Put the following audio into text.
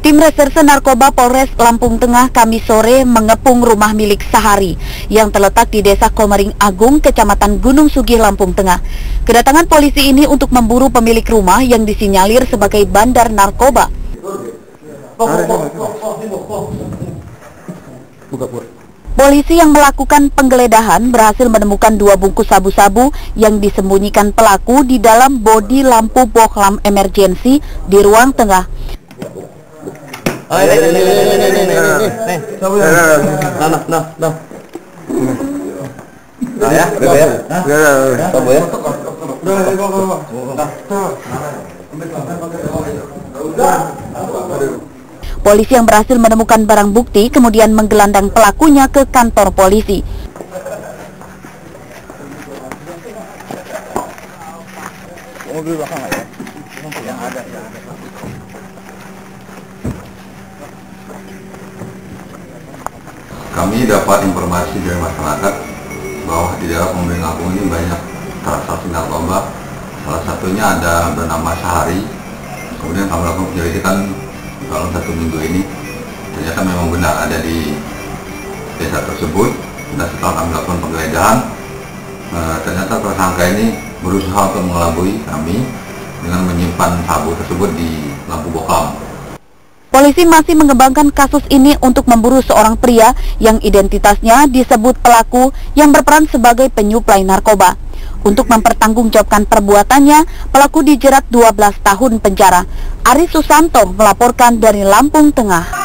Tim Reserse Narkoba Polres Lampung Tengah Kamis sore mengepung rumah milik Sahari yang terletak di Desa Komering Agung, Kecamatan Gunung Sugih, Lampung Tengah. Kedatangan polisi ini untuk memburu pemilik rumah yang disinyalir sebagai bandar narkoba. Polisi yang melakukan penggeledahan berhasil menemukan dua bungkus sabu-sabu yang disembunyikan pelaku di dalam bodi lampu bohlam emergency di ruang tengah. Oh, ini, ini, ini, ini, ini, ini, ini, nih. Nah, nah, nah, nah. Nah, ya, gitu ya. Sabu ya. Polisi yang berhasil menemukan barang bukti kemudian menggelandang pelakunya ke kantor polisi. Mobil belakang ya? Yang ada, yang ada. Kami dapat informasi dari masyarakat bahwa di daerah Komering Agung ini banyak transaksi narkoba. Salah satunya ada bernama Sahari. Kemudian kami lakukan penyelidikan dalam satu minggu ini. Ternyata memang benar ada di desa tersebut. Dan setelah kami lakukan penggeledahan, eh, ternyata tersangka ini berusaha untuk mengelabui kami dengan menyimpan sabu tersebut di lampu bokam. Polisi masih mengembangkan kasus ini untuk memburu seorang pria yang identitasnya disebut pelaku yang berperan sebagai penyuplai narkoba. Untuk mempertanggungjawabkan perbuatannya, pelaku dijerat 12 tahun penjara. Ari Susanto melaporkan dari Lampung Tengah.